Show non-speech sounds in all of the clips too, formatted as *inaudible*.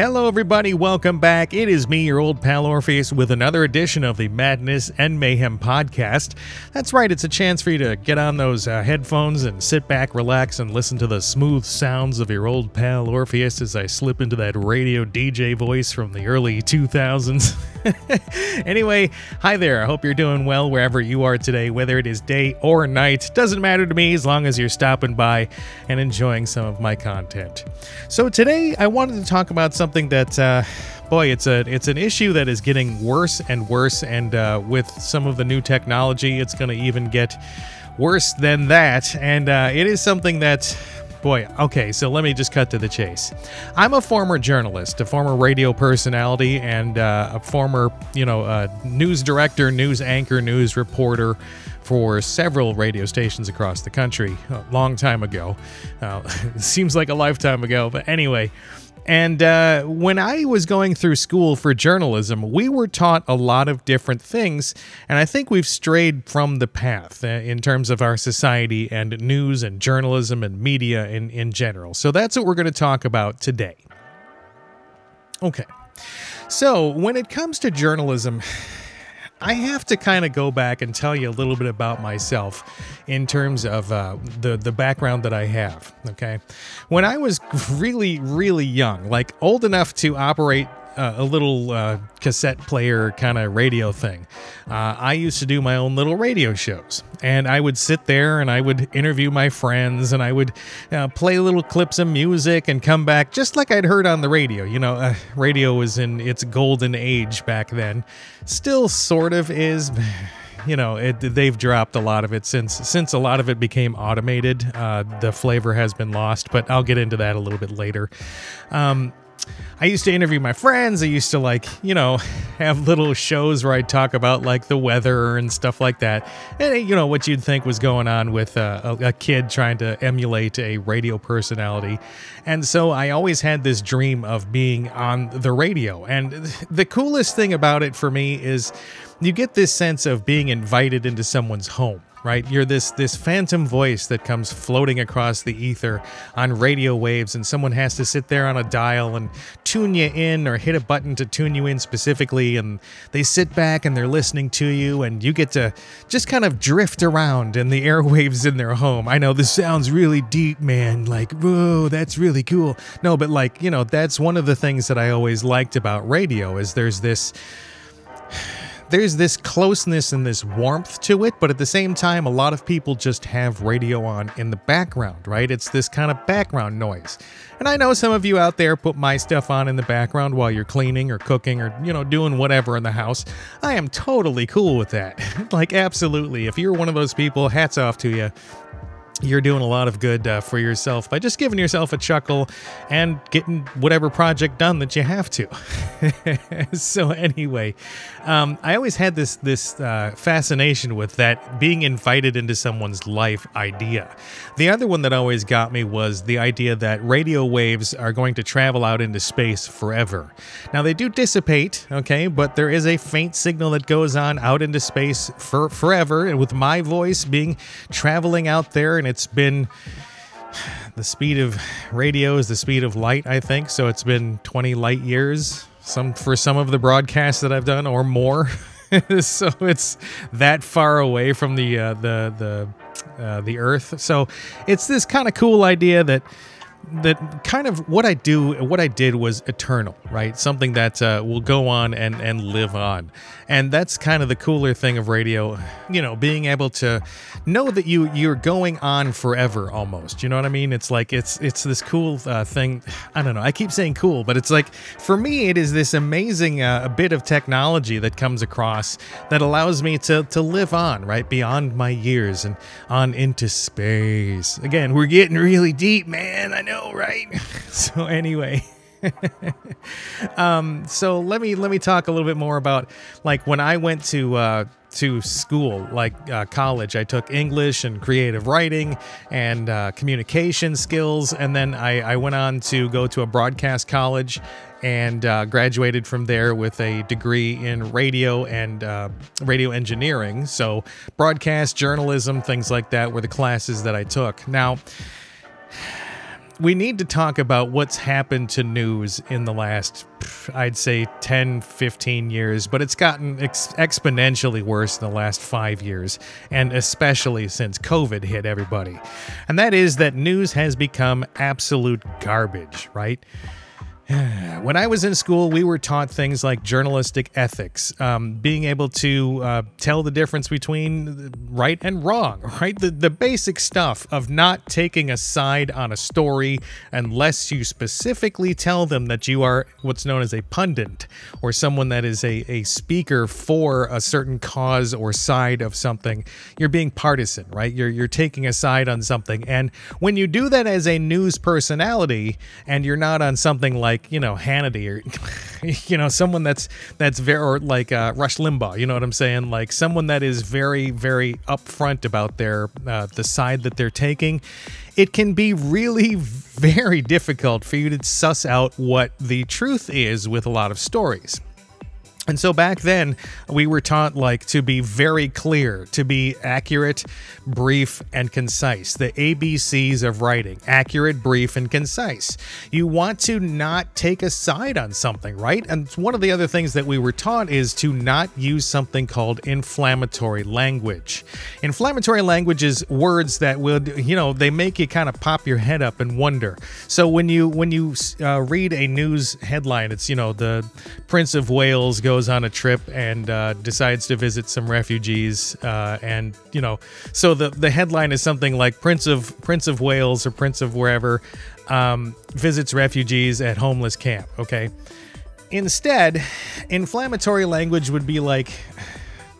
Hello, everybody. Welcome back. It is me, your old pal Orphoeus, with another edition of the Madness and Mayhem podcast. That's right, it's a chance for you to get on those uh, headphones and sit back, relax, and listen to the smooth sounds of your old pal Orphoeus as I slip into that radio DJ voice from the early 2000s. *laughs* *laughs* anyway, hi there. I hope you're doing well wherever you are today, whether it is day or night. Doesn't matter to me as long as you're stopping by and enjoying some of my content. So, today I wanted to talk about something that, uh, boy, it's a it's an issue that is getting worse and worse, and uh, with some of the new technology, it's going to even get worse than that. And uh, it is something that boy, okay, so let me just cut to the chase. I'm a former journalist, a former radio personality, and uh, a former, you know, uh, news director, news anchor, news reporter for several radio stations across the country a long time ago. Uh, *laughs* seems like a lifetime ago, but anyway. And uh, when I was going through school for journalism, we were taught a lot of different things. And I think we've strayed from the path uh, in terms of our society and news and journalism and media in, in general. So that's what we're going to talk about today. Okay. So when it comes to journalism, I have to kind of go back and tell you a little bit about myself in terms of uh, the the background that I have. Okay, when I was really really young, like old enough to operate uh, a little uh, cassette player kind of radio thing. Uh, I used to do my own little radio shows, and I would sit there and I would interview my friends, and I would uh, play little clips of music and come back just like I'd heard on the radio. You know, uh, radio was in its golden age back then, still sort of is. *sighs* you know it, they've dropped a lot of it since since a lot of it became automated uh, the flavor has been lost but i'll get into that a little bit later um, I used to interview my friends. I used to like, you know, *laughs* have little shows where I'd talk about like the weather and stuff like that. And, you know, what you'd think was going on with uh, a, a, kid trying to emulate a radio personality. And so I always had this dream of being on the radio. And *laughs* the coolest thing about it for me is you get this sense of being invited into someone's home right? You're this this phantom voice that comes floating across the ether on radio waves, and someone has to sit there on a dial and tune you in or hit a button to tune you in specifically, and they sit back and they're listening to you, and you get to just kind of drift around in the *laughs* airwaves in their home. I know this sounds really deep, man. Like, whoa, that's really cool. No, but like, you know, that's one of the things that I always liked about radio is there's this there's this closeness and this warmth to it, but at the same time, a lot of people just have radio on in the background, right? It's this kind of background noise. And I know some of you out there put my stuff on in the background while you're cleaning or cooking or, you know, doing whatever in the house. I am totally cool with that. *laughs* like, absolutely. If you're one of those people, hats off to you you're doing a lot of good uh, for yourself by just giving yourself a chuckle and getting whatever project done that you have to. *laughs* so anyway, um, I always had this this uh, fascination with that being invited into someone's life idea. The other one that always got me was the idea that radio waves are going to travel out into space forever. Now they do dissipate, okay, but there is a faint signal that goes on out into space for forever, and with my voice being traveling out there and it's been the speed of radio is the speed of light, I think. So it's been 20 light years some for some of the broadcasts that I've done or more. *laughs* so it's that far away from the uh, the the uh, the Earth. So it's this kind of cool idea that that kind of what I do, what I did was eternal, right? Something that uh, will go on and and live on, and that's kind of the cooler thing of radio, you know, being able to know that you you're going on forever almost. You know what I mean? It's like it's it's this cool uh, thing. I don't know. I keep saying cool, but it's like for me, it is this amazing uh, bit of technology that comes across that allows me to to live on, right, beyond my years and on into space. Again, we're getting really deep, man. I know know, right? *laughs* So anyway, *laughs* um, so let me let me talk a little bit more about like when I went to uh, to school, like uh, college. I took English and creative writing and uh, communication skills, and then I, I, went on to go to a broadcast college and uh, graduated from there with a degree in radio and uh, radio engineering. So, broadcast journalism, things like that, were the classes that I took. Now we need to talk about what's happened to news in the last, I'd say, 10, 15 years, but it's gotten ex- exponentially worse in the last five years, and especially since COVID hit everybody. And that is that news has become absolute garbage, right? *sighs* When I was in school, we were taught things like journalistic ethics, um, being able to uh, tell the difference between right and wrong, right? The, the basic stuff of not taking a side on a story unless you specifically tell them that you are what's known as a pundit or someone that is a, a speaker for a certain cause or side of something. You're being partisan, right? You're, you're taking a side on something. And when you do that as a news personality and you're not on something like like you know Hannity or *laughs* you know someone that's that's very or like uh, Rush Limbaugh. You know what I'm saying? Like someone that is very very upfront about their uh, the side that they're taking. It can be really *laughs* very difficult for you to suss out what the truth is with a lot of stories. And so back then, we were taught like to be very clear, to be accurate, brief, and concise. The ABCs of writing accurate, brief, and concise. You want to not take a side on something, right? And one of the other things that we were taught is to not use something called inflammatory language. Inflammatory language is words that would, you know, they make you kind of pop your head up and wonder. So when you when you uh, read a news headline, it's you know the Prince of Wales goes on a trip and uh, decides to visit some refugees, uh, and you know, so the the headline is something like Prince of Prince of Wales or Prince of wherever um, visits refugees at homeless camp. Okay, instead, inflammatory language would be like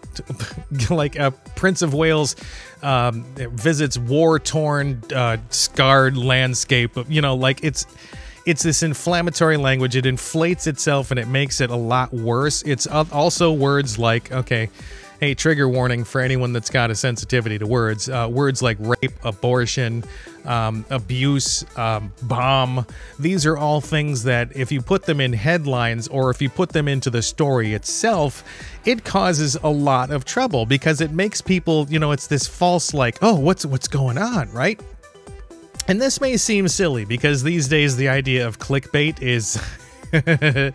*laughs* like a Prince of Wales um, visits war torn, uh, scarred landscape. You know, like it's it's this inflammatory language. It inflates itself and it makes it a lot worse. It's also words like, okay, hey, trigger warning for anyone that's got a sensitivity to words. Uh, words like rape, abortion, um, abuse, um, bomb. These are all things that, if you put them in headlines or if you put them into the story itself, it causes a lot of trouble because it makes people, you know, it's this false like, oh, what's what's going on, right? And this may seem silly because these days the idea of clickbait is. *laughs*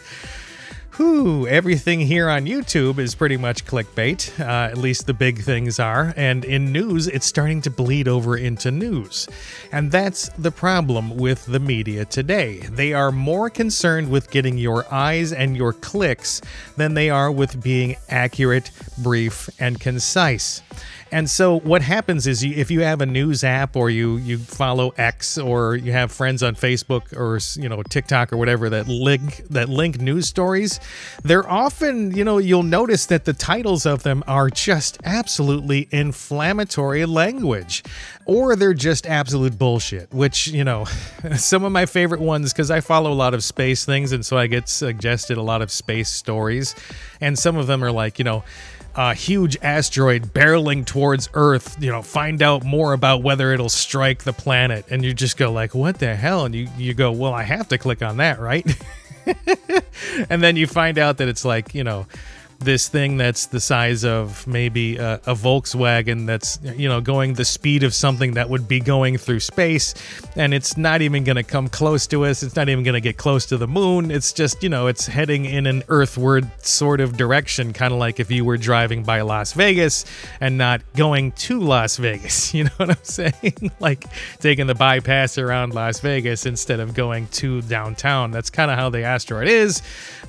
Whew, everything here on YouTube is pretty much clickbait. Uh, at least the big things are. And in news, it's starting to bleed over into news. And that's the problem with the media today. They are more concerned with getting your eyes and your clicks than they are with being accurate, brief, and concise. And so what happens is you, if you have a news app or you you follow X or you have friends on Facebook or you know TikTok or whatever that link that link news stories, they're often, you know, you'll notice that the titles of them are just absolutely inflammatory language or they're just absolute bullshit, which, you know, *laughs* some of my favorite ones cuz I follow a lot of space things and so I get suggested a lot of space stories and some of them are like, you know, a huge asteroid barreling towards Earth, you know, find out more about whether it'll strike the planet. And you just go like, what the hell? And you, you go, well, I have to click on that, right? *laughs* and then you find out that it's like, you know, this thing that's the size of maybe a, a, Volkswagen that's you know going the speed of something that would be going through space and it's not even going to come close to us. It's not even going to get close to the moon. It's just you know it's heading in an earthward sort of direction kind of like if you were driving by Las Vegas and not going to Las Vegas *laughs* you know what I'm saying? *laughs* Like taking the bypass around Las Vegas instead of going to downtown. That's kind of how the asteroid is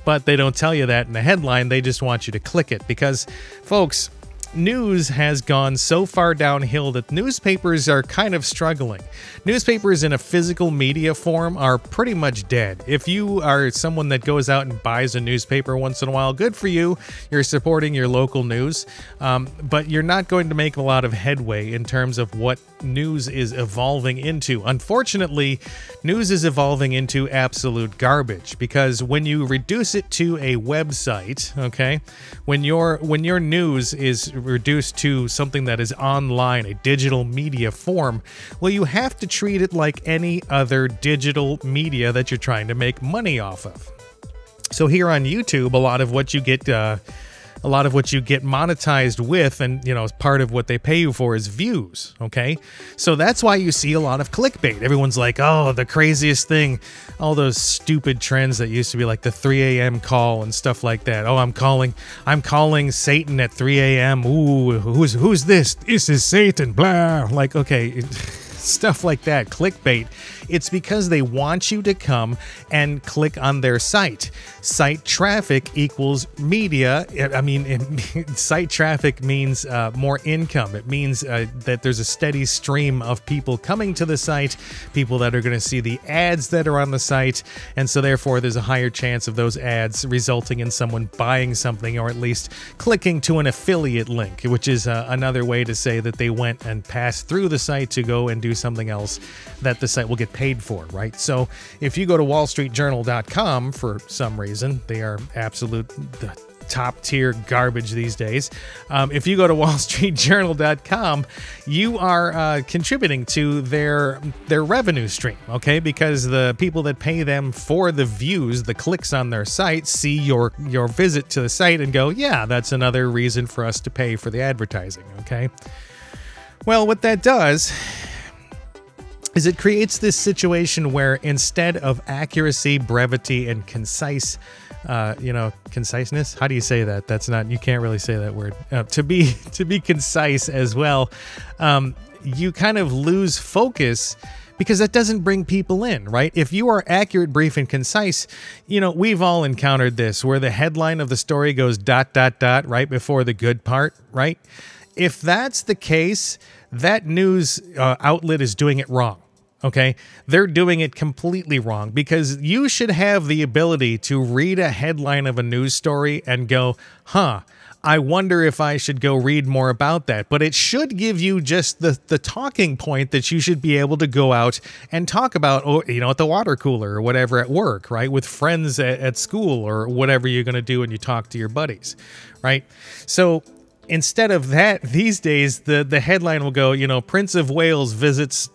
but they don't tell you that in the headline. They just want want you to click it because, folks, news has gone so far downhill that newspapers are kind of struggling. Newspapers in a physical media form are pretty much dead. If you are someone that goes out and buys a newspaper once in a while, good for you. You're supporting your local news, um, but you're not going to make a lot of headway in terms of what news is evolving into. Unfortunately, news is evolving into absolute garbage because when you reduce it to a website, okay, when your when your news is reduced to something that is online, a digital media form, well, you have to treat it like any other digital media that you're trying to make money off of. So here on YouTube, a lot of what you get. Uh, a lot of what you get monetized with and you know part of what they pay you for is views okay? So that's why you see a lot of clickbait. Everyone's like oh the craziest thing. All those stupid trends that used to be like the 3 a.m call and stuff like that. Oh i'm calling i'm calling satan at 3 a.m ooh who's who's this? This is satan blah. Like okay *laughs* stuff like that, clickbait, it's because they want you to come and click on their site. Site traffic equals media. I mean, it, *laughs* site traffic means uh, more income. It means uh, that there's a steady stream of people coming to the site, people that are going to see the ads that are on the site, and so therefore there's a higher chance of those ads resulting in someone buying something or at least clicking to an affiliate link, which is uh, another way to say that they went and passed through the site to go and do something else that the site will get paid for, right? So if you go to wallstreetjournal.com for some reason, they are absolute the top tier garbage these days. Um, if you go to *laughs* wallstreetjournal.com, you are uh, contributing to their their revenue stream, okay? Because the people that pay them for the views, the clicks on their site, see your your visit to the site and go, "Yeah, that's another reason for us to pay for the advertising," okay? Well, what that does is it creates this situation where instead of accuracy, brevity, and concise, uh, you know, conciseness. How do you say that? That's not. You can't really say that word. Uh, to be *laughs* to be concise as well, um, you kind of lose focus because that doesn't bring people in, right? If you are accurate, brief, and concise, you know, we've all encountered this where the headline of the story goes dot, dot, dot right before the good part, right? If that's the case, that news uh, outlet is doing it wrong. Okay. They're doing it completely wrong because you should have the ability to read a headline of a news story and go, huh, I wonder if I should go read more about that. But it should give you just the, the talking point that you should be able to go out and talk about, oh, you know, at the water cooler or whatever at work, right? With friends at, at school or whatever you're going to do when you talk to your buddies, right? So instead of that, these days, the, the headline will go, you know, Prince of Wales visits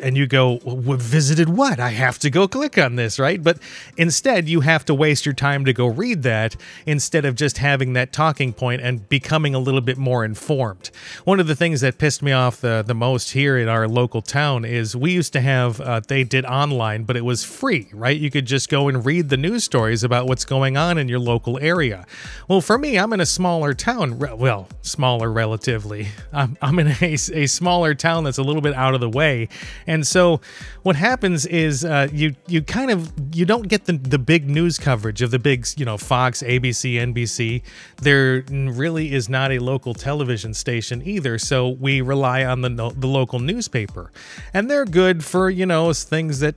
and you go, well, visited what? I have to go click on this, right? But instead, you have to waste your time to go read that instead of just having that talking point and becoming a little bit more informed. One of the things that pissed me off the, the most here in our local town is we used to have, uh, they did online, but it was free, right? You could just go and read the news stories about what's going on in your local area. Well, for me, I'm in a smaller town. Well, smaller relatively. *laughs* I'm, I'm in a, a smaller town that's a little bit out of the way and so what happens is uh, you you kind of you don't get the the big news coverage of the big you know Fox, ABC, NBC. There really is not a local television station either, so we rely on the the local newspaper, and they're good for you know things that.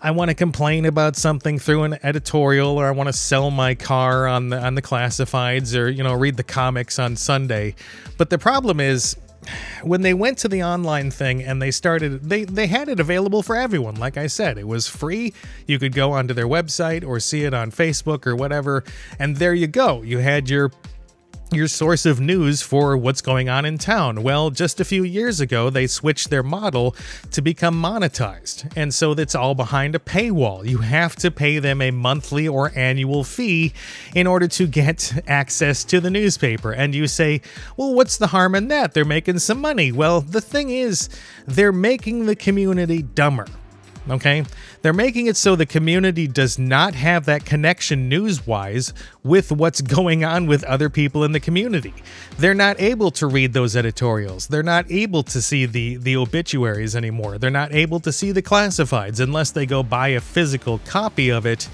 I want to complain about something through an editorial, or I want to sell my car on the on the classifieds, or you know read the comics on Sunday. But the problem is when they went to the online thing and they started they they had it available for everyone. Like i said it was free. You could go onto their website or see it on facebook or whatever. And there you go. You had your your source of news for what's going on in town. Well, just a few years ago, they switched their model to become monetized. And so that's all behind a paywall. You have to pay them a monthly or annual fee in order to get access to the newspaper. And you say, well, what's the harm in that? They're making some money. Well, the thing is, they're making the community dumber okay? They're making it so the community does not have that connection news wise with what's going on with other people in the community. They're not able to read those editorials. They're not able to see the, the obituaries anymore. They're not able to see the classifieds unless they go buy a physical copy of it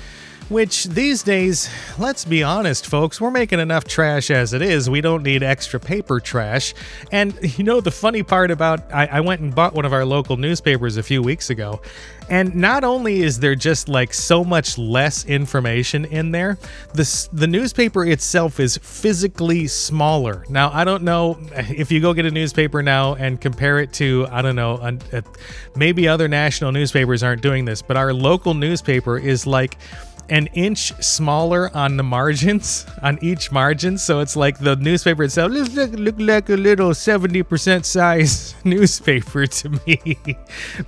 which these days, let's be honest, folks, we're making enough trash as it is. We don't need extra paper trash. And you know, the funny part about I, I went and bought one of our local newspapers a few weeks ago, and not only is there just like so much less information in there, the, the newspaper itself is physically smaller. Now, I don't know if you go get a newspaper now and compare it to, I don't know, maybe other national newspapers aren't doing this, but our local newspaper is like an inch smaller on the margins, *laughs* on each margin. So it's like the newspaper itself look, look like a little 70% size *laughs* newspaper *laughs* to me.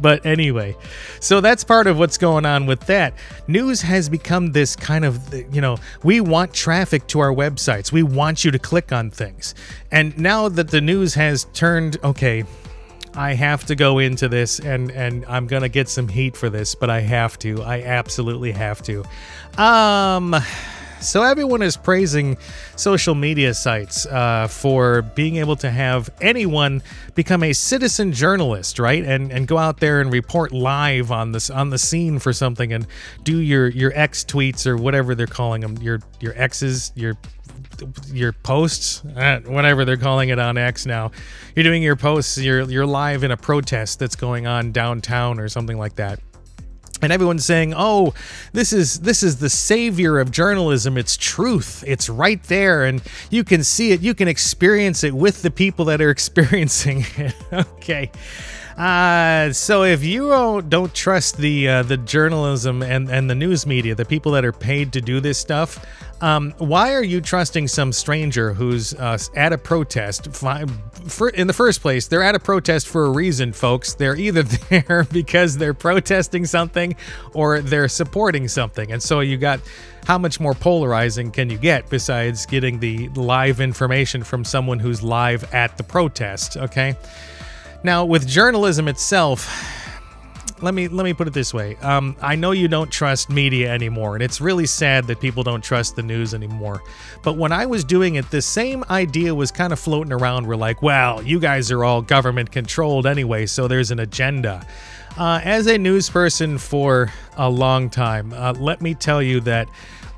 but anyway, so that's part of what's going on with that. News has become this kind of, you know, we want traffic to our websites, we want you to click on things. And now that the news has turned, okay, I have to go into this and and I'm going to get some heat for this, but I have to. I absolutely have to. Um so everyone is praising social media sites uh, for being able to have anyone become a citizen journalist, right? And and go out there and report live on this on the scene for something and do your your X tweets or whatever they're calling them, your your X's, your your posts, uh, whatever they're calling it on X now. You're doing your posts. You're you're live in a protest that's going on downtown or something like that and everyone's saying oh this is this is the savior of journalism it's truth it's right there and you can see it you can experience it with the people that are *laughs* experiencing it okay uh, so if you don't, don't trust the uh, the journalism and, and the news media, the people that are paid to do this stuff, um, why are you trusting some stranger who's uh, at a protest? For, in the first place, they're at a protest for a reason, folks. They're either *laughs* there because they're protesting something or they're supporting something. And so you got how much more polarizing can you get besides getting the live information from someone who's live at the protest, okay? Now, with journalism itself, let me let me put it this way. Um, I know you don't trust media anymore, and it's really sad that people don't trust the news anymore. But when I was doing it, the same idea was kind of floating around. We're like, well, you guys are all government controlled anyway, so there's an agenda. Uh, as a news person for a long time, uh, let me tell you that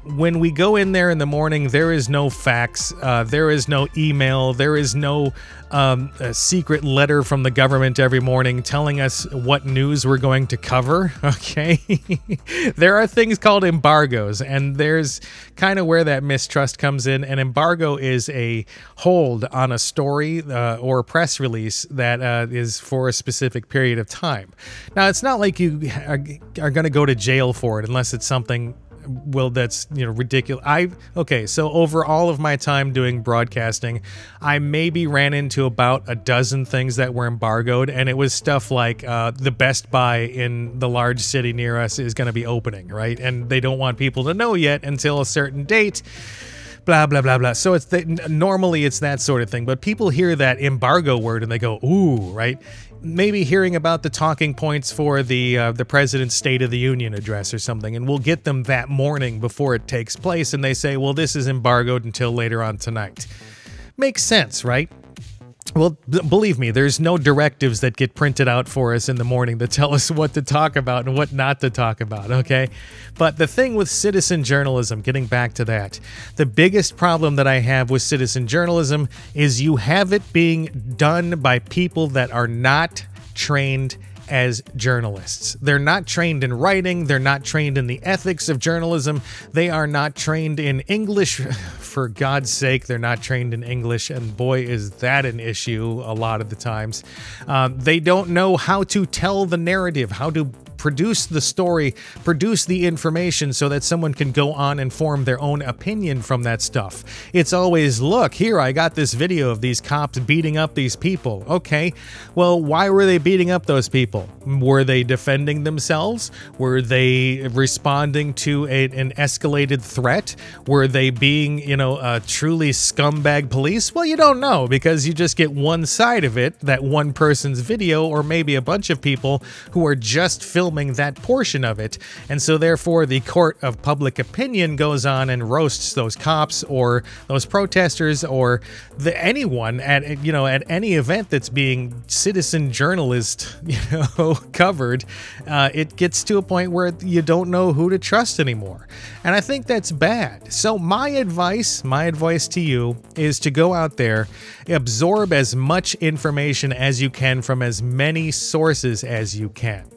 when we go in there in the morning, there is no fax, uh, there is no email, there is no um, secret letter from the government every morning telling us what news we're going to cover. *laughs* Okay. *laughs* there are things called embargoes, and there's kind of where that mistrust comes in. An embargo is a hold on a story uh, or a press release that uh, is for a specific period of time. Now, it's not like you are, are going to go to jail for it unless it's something well that's you know ridiculous i okay so over all of my time doing broadcasting i maybe ran into about a dozen things that were embargoed and it was stuff like uh, the best buy in the large city near us is going to be opening right and they don't want people to know yet until a certain date blah blah blah blah. So it's the, normally it's that sort of thing, but people hear that embargo word and they go ooh, right? Maybe hearing about the talking points for the uh, the president's State of the Union address or something, and we'll get them that morning before it takes place, and they say, "Well, this is embargoed until later on tonight." Makes sense, right? Well, believe me, there's no directives that get printed out for us in the morning that tell us *laughs* what to talk about and what not to talk about, okay? But the thing with citizen journalism, getting back to that, the biggest problem that I have with citizen journalism is you have it being done by people that are not trained as journalists. They're not trained in writing, they're not trained in the ethics of journalism, they are not trained in English. *laughs* For God's sake, they're not trained in English, and boy, is that an issue a lot of the times. Um, they don't know how to tell the narrative, how to produce the story, produce the information so that someone can go on and form their own opinion from that stuff. It's always, look, here I got this video of these cops beating up these people. Okay, well, why were they beating up those people? Were they defending themselves? Were they responding to a, an escalated threat? Were they being, you know, a truly scumbag police? Well, you don't know because you just get one side of it, that one person's video, or maybe a bunch of people who are just filming filming that portion of it. And so, therefore, the court of public opinion goes on and roasts those cops or those protesters or the, anyone at you know at any event that's being citizen journalist *laughs* you know *laughs* covered. Uh, it gets to a point where you don't know who to trust anymore, and I think that's bad. So, my advice, my advice to you is to go out there, absorb as much information as you can from as many sources as you can.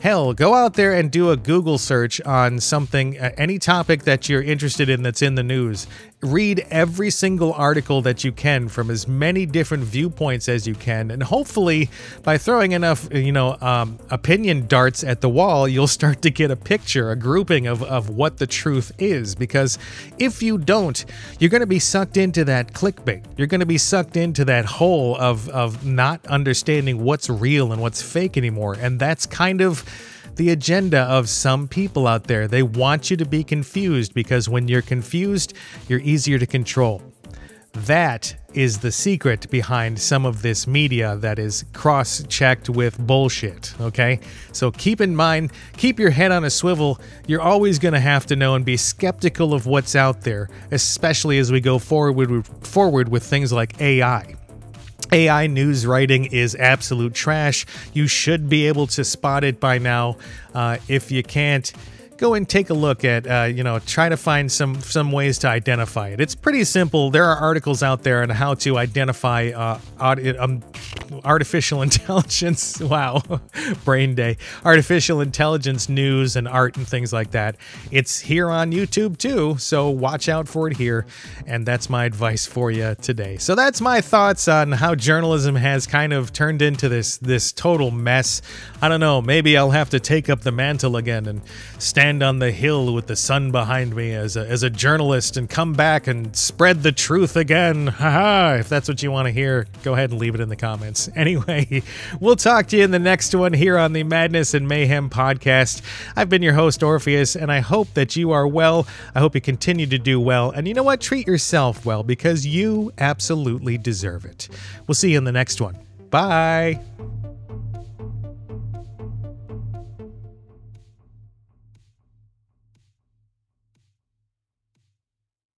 Hell, go out there and do a Google search on something, uh, any topic that you're interested in that's in the news, read every single article that you can from as many different viewpoints as you can and hopefully by throwing enough you know um, opinion darts at the wall you'll start to get a picture a grouping of, of what the truth is because if you don't you're going to be sucked into that clickbait. You're going to be sucked into that hole of, of not understanding what's real and what's fake anymore and that's kind of the agenda of some people out there. They want you to be confused because when you're confused, you're easier to control. That is the secret behind some of this media that is cross checked with bullshit. Okay? So keep in mind, keep your head on a swivel. You're always going to have to know and be skeptical of what's out there, especially as we go forward with, forward with things like AI. AI news writing is absolute trash. You should be able to spot it by now. Uh, if you can't, go and take a look at uh, you know try to find some some ways to identify it. It's pretty simple. There are articles out there on how to identify uh, um, artificial *laughs* intelligence. Wow. *laughs* Brain day. Artificial intelligence news and art and things like that. It's here on youtube too so watch out for it here. And that's my advice for you today. So that's my thoughts on how journalism has kind of turned into this this total mess. I don't know. Maybe i'll have to take up the mantle again and stand stand on the hill with the sun behind me as a, as a journalist and come back and spread the truth again. Haha, if that's what you want to hear, go ahead and leave it in the comments. *laughs* Anyway, we'll talk to you in the next one here on the Madness and Mayhem podcast. I've been your host, Orphoeus, and I hope that you are well. I hope you continue to do well. And you know what? Treat yourself well because you absolutely deserve it. We'll see you in the next one. Bye.